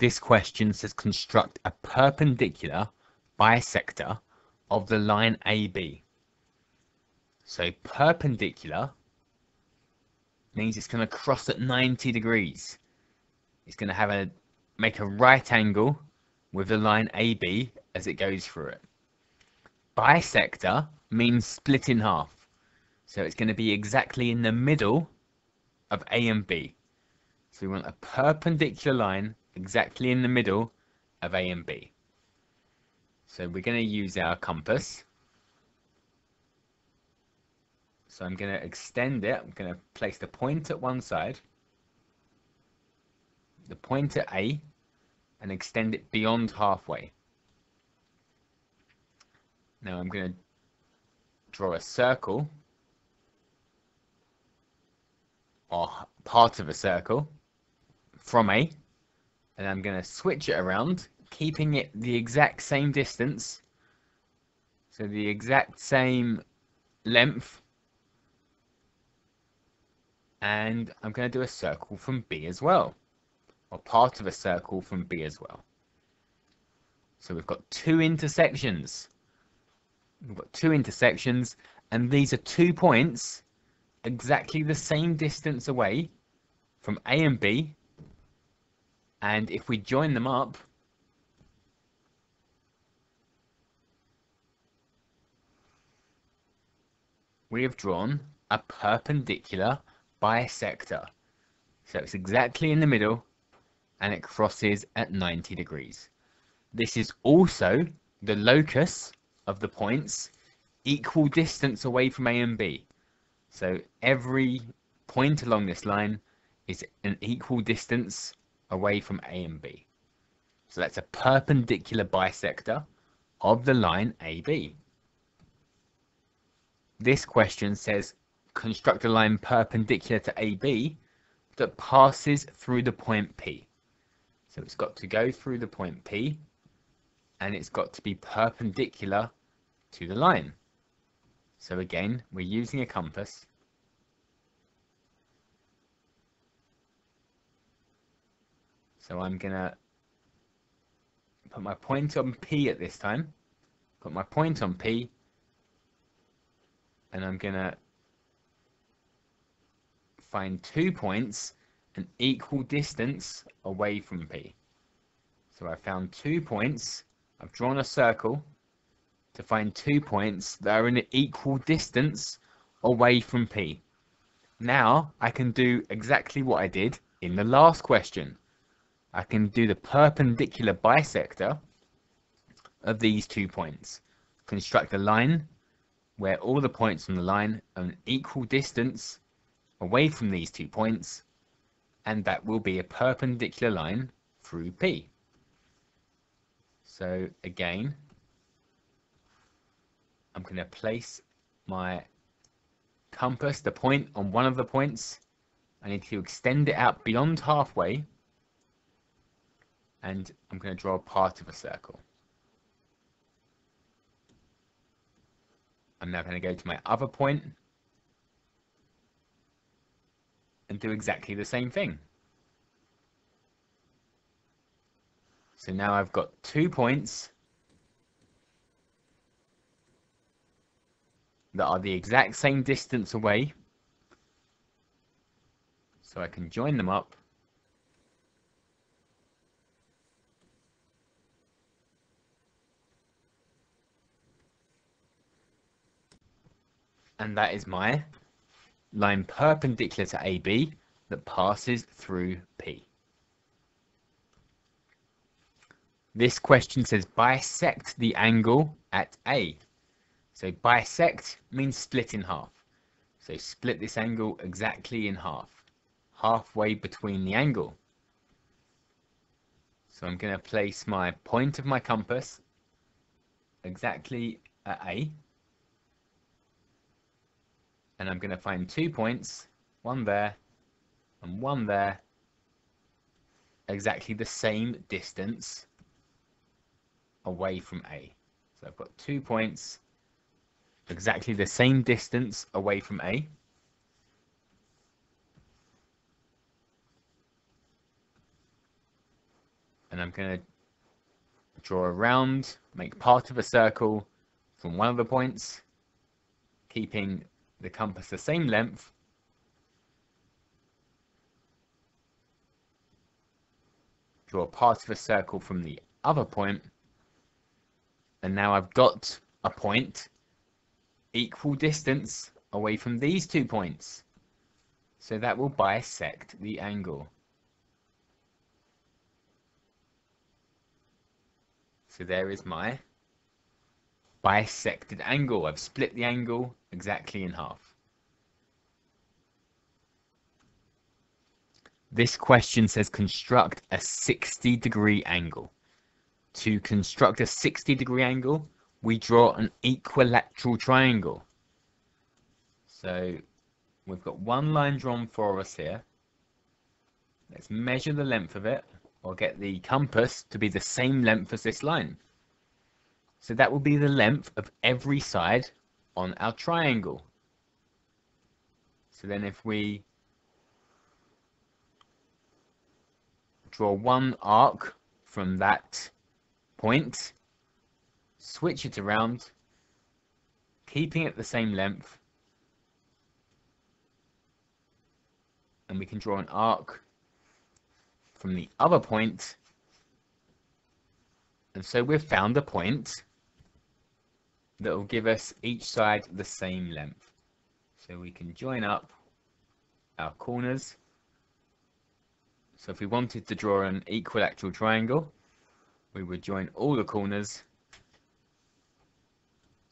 This question says construct a perpendicular bisector of the line AB. So perpendicular means it's going to cross at 90 degrees. It's going to have a make a right angle with the line AB as it goes through it. Bisector means split in half. So it's going to be exactly in the middle of A and B. So we want a perpendicular line exactly in the middle of A and B. So we're going to use our compass. So I'm going to extend it. I'm going to place the point at one side, the point at A, and extend it beyond halfway. Now I'm going to draw a circle or part of a circle from A and I'm going to switch it around keeping it the exact same distance. So the exact same length. And I'm going to do a circle from B as well or part of a circle from B as well. So we've got two intersections. We've got two intersections and these are two points exactly the same distance away from A and B and if we join them up we have drawn a perpendicular bisector. So it's exactly in the middle and it crosses at 90 degrees. This is also the locus of the points equal distance away from A and B. So every point along this line is an equal distance away from A and B. So that's a perpendicular bisector of the line AB. This question says construct a line perpendicular to AB that passes through the point P. So it's got to go through the point P and it's got to be perpendicular to the line. So again, we're using a compass. So I'm going to put my point on P at this time. Put my point on P. And I'm going to find two points an equal distance away from P. So I found two points. I've drawn a circle to find two points that are in an equal distance away from P. Now I can do exactly what I did in the last question. I can do the perpendicular bisector of these two points. Construct a line where all the points on the line are an equal distance away from these two points and that will be a perpendicular line through P. So again, I'm going to place my compass, the point on one of the points. I need to extend it out beyond halfway. And I'm going to draw a part of a circle. I'm now going to go to my other point and do exactly the same thing. So now I've got two points that are the exact same distance away. So I can join them up. And that is my line perpendicular to AB that passes through P. This question says bisect the angle at A. So bisect means split in half. So split this angle exactly in half, halfway between the angle. So I'm going to place my point of my compass exactly at A. And I'm going to find two points, one there and one there, exactly the same distance away from A. So I've got two points exactly the same distance away from A. and I'm going to draw around, make part of a circle from one of the points, keeping the compass the same length. Draw a part of a circle from the other point, and now I've got a point equal distance away from these two points. So that will bisect the angle. So there is my bisected angle. I've split the angle exactly in half. This question says construct a 60 degree angle. To construct a 60 degree angle, we draw an equilateral triangle. So we've got one line drawn for us here. Let's measure the length of it or get the compass to be the same length as this line. So that will be the length of every side on our triangle. So then if we draw one arc from that point, switch it around, keeping it the same length, and we can draw an arc from the other point. And so we've found a point that will give us each side the same length. So we can join up our corners. So if we wanted to draw an equilateral triangle, we would join all the corners.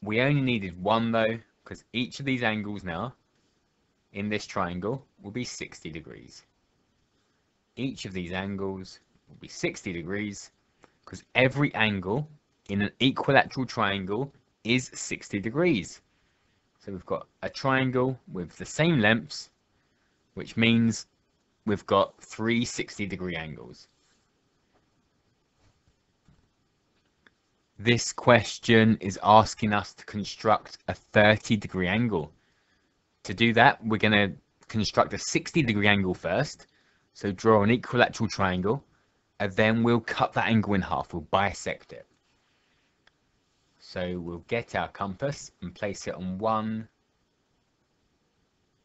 We only needed one though, because each of these angles now in this triangle will be 60 degrees each of these angles will be 60 degrees because every angle in an equilateral triangle is 60 degrees. So we've got a triangle with the same lengths, which means we've got three 60 degree angles. This question is asking us to construct a 30 degree angle. To do that, we're going to construct a 60 degree angle first, so draw an equilateral triangle, and then we'll cut that angle in half. We'll bisect it. So we'll get our compass and place it on one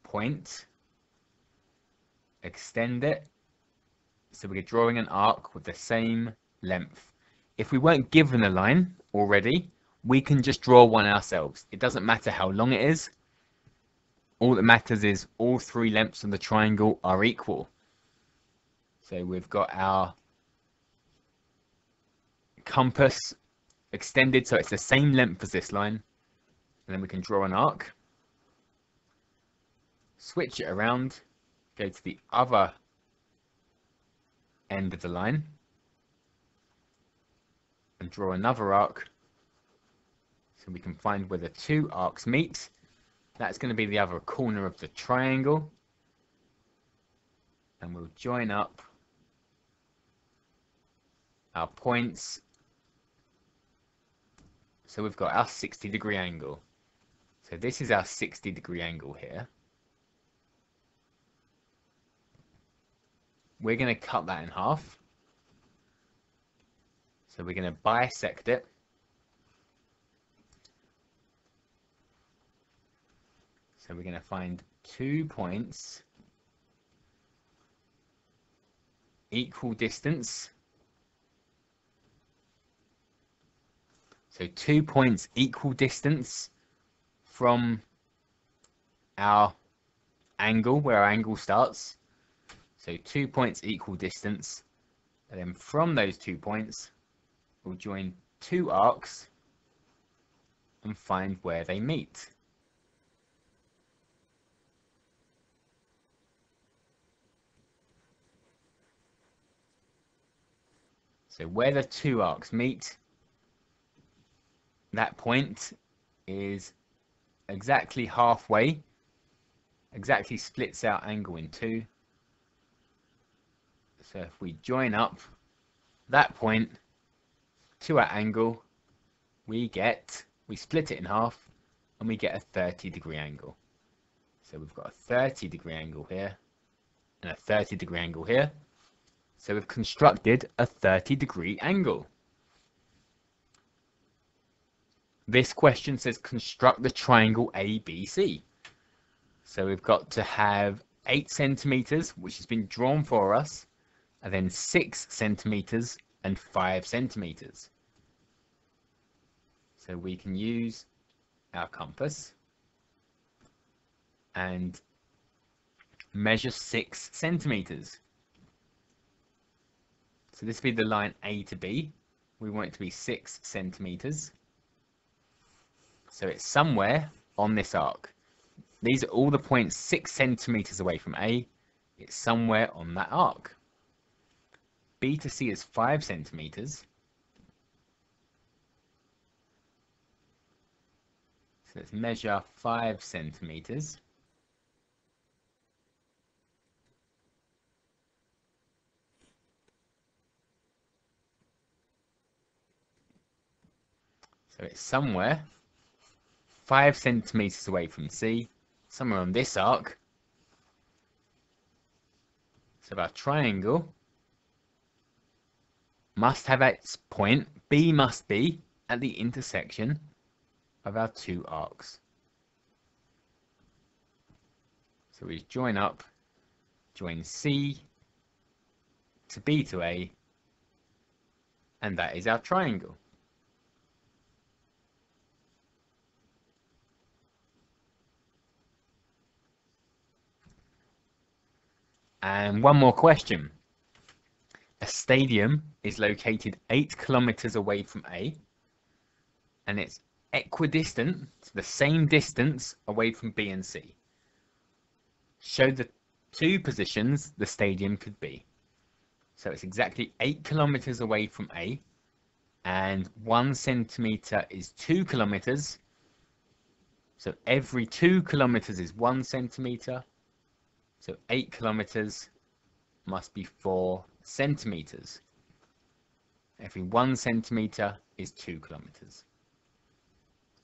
point, extend it. So we're drawing an arc with the same length. If we weren't given a line already, we can just draw one ourselves. It doesn't matter how long it is. All that matters is all three lengths of the triangle are equal. So we've got our compass extended so it's the same length as this line. And then we can draw an arc. Switch it around. Go to the other end of the line. And draw another arc. So we can find where the two arcs meet. That's going to be the other corner of the triangle. And we'll join up our points. So we've got our 60 degree angle. So this is our 60 degree angle here. We're going to cut that in half. So we're going to bisect it. So we're going to find two points equal distance So two points equal distance from our angle, where our angle starts. So two points equal distance. And then from those two points, we'll join two arcs and find where they meet. So where the two arcs meet that point is exactly halfway, exactly splits our angle in two. So if we join up that point to our angle, we get, we split it in half and we get a 30 degree angle. So we've got a 30 degree angle here and a 30 degree angle here. So we've constructed a 30 degree angle. This question says construct the triangle ABC. So we've got to have 8 centimeters, which has been drawn for us, and then 6 centimeters and 5 centimeters. So we can use our compass and measure 6 centimeters. So this would be the line A to B. We want it to be 6 centimeters. So it's somewhere on this arc. These are all the points 6 centimeters away from A. It's somewhere on that arc. B to C is 5 centimeters. So let's measure 5 centimeters. So it's somewhere 5 centimeters away from C, somewhere on this arc. So our triangle must have its point, B must be at the intersection of our two arcs. So we join up, join C to B to A, and that is our triangle. And one more question. A stadium is located 8 kilometers away from A and it's equidistant, the same distance away from B and C. Show the two positions the stadium could be. So it's exactly 8 kilometers away from A and 1 centimeter is 2 kilometers. So every 2 kilometers is 1 centimeter so 8 kilometers must be 4 centimeters. Every 1 centimeter is 2 kilometers.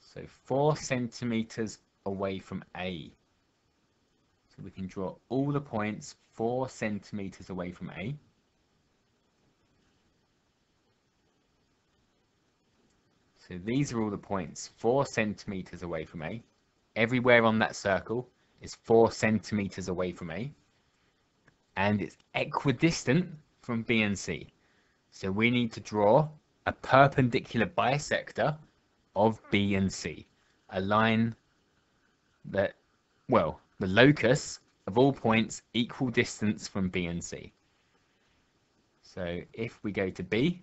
So 4 centimeters away from A. So we can draw all the points 4 centimeters away from A. So these are all the points 4 centimeters away from A. Everywhere on that circle is four centimeters away from A and it's equidistant from B and C. So we need to draw a perpendicular bisector of B and C, a line that, well, the locus of all points equal distance from B and C. So if we go to B,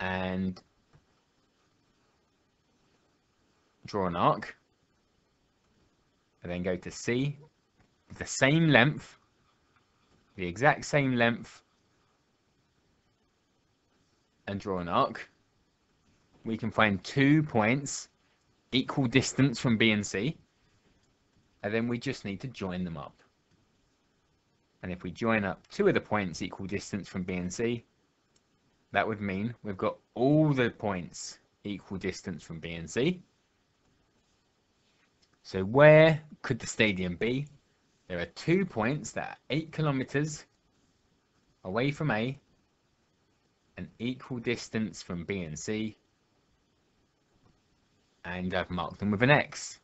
and draw an arc, and then go to C, the same length, the exact same length, and draw an arc, we can find two points equal distance from B and C, and then we just need to join them up. And if we join up two of the points equal distance from B and C, that would mean we've got all the points equal distance from B and C. So where could the stadium be? There are two points that are 8 kilometers away from A an equal distance from B and C and I've marked them with an X.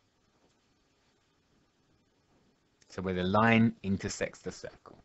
So where the line intersects the circle.